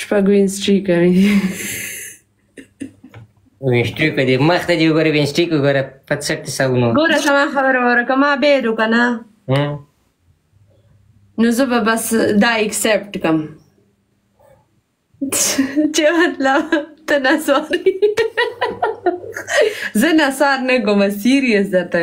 شپږ وینسټری کوي وینسټری کوي مخ ته دی وګوره وینسټری وګوره په څټ ساونو ګوره سما خبر ورکه ما به دو کنه نو زه به بس دا ایکسپټ کوم چې مطلب ته نسواري زه نسار نه کوم سیریس درته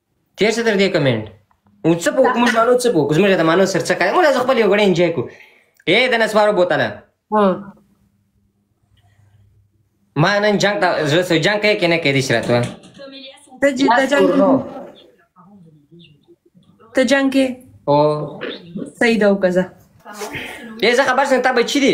تیر څه تر دې کمنټ او څه په حکومت باندې څه په کومه د مانو سرڅ کړه موږ خپل یو غړي انجوای کو اے د نسوارو بوتله ما نن جنگ ته زړه سو جنگ کې کنه کې دي شرط و ته جی ته جنگ ته جنگ کې او صحیح دا وکړه یې زه خبر سم ته بچی دی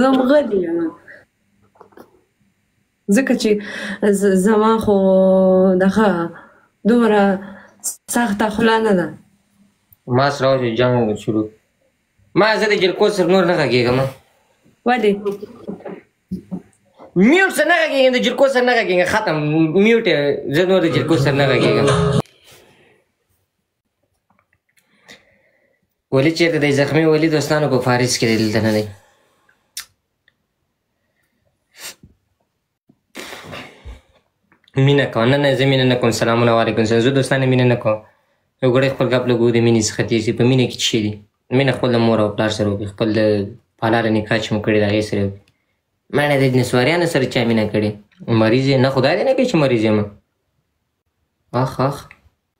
زم غلی یم ځکه چې زما خو دغه دومره سخته خوله نه ده ما سره اوس جنګ شروع ما زه د جلکو سره نور نه غږېږم ولې میوټ سره نه غږېږم د جلکو سره نه غږېږم ختم میوټ زه نور د جلکو سره نه غږېږم ولی چیرته دی زخمی ولی دوستانو په فارس کې دی دلته نه دی مینه کوه نه نه زه مینه نه کوم سلامونه وعلیکم سلام زه دوستانو مینه نه کوم یو ګړی خپل ګپ لګو د مینې څخه تېر شي په مینه کې څه دي مینه خپل د مور او پلار سره وکړي خپل د پالاره نکاح چې مو کړې د هغې سره وکړي مړه د نسواریانو سره چا مینه کړې مریض نه خدای دې نه کوي چې مریض یم اخ اخ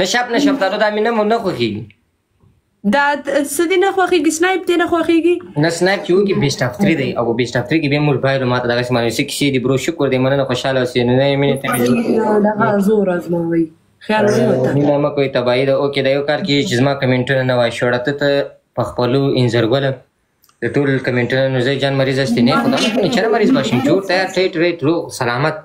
نه شپ نه شفتالو دا مې نه مو نه خوښېږي دا څه دې نه خوښېږي سنایپ دې نه خوښېږي نه سنایپ چې وکړي بیسټ اف تھري دی او بیسټ اف تھري کې به موږ بایلو ماته دغسې معلومې څه کیسې دي برو شکر دی مننه خوشحاله اوسې نو نه مینې ته دغه زور ازموي خیال وساته مینه مه کوئ تباهي ده اوکې دا یو کار کېږي چې زما کمنټونه نه وایي شوړه ته ته په خپلو انځرګله د ټول کمنټونو نو زه جان مریض استې نه خدای نه چر مریض باشم جوړ تیار ټیټ ویټ روغ سلامت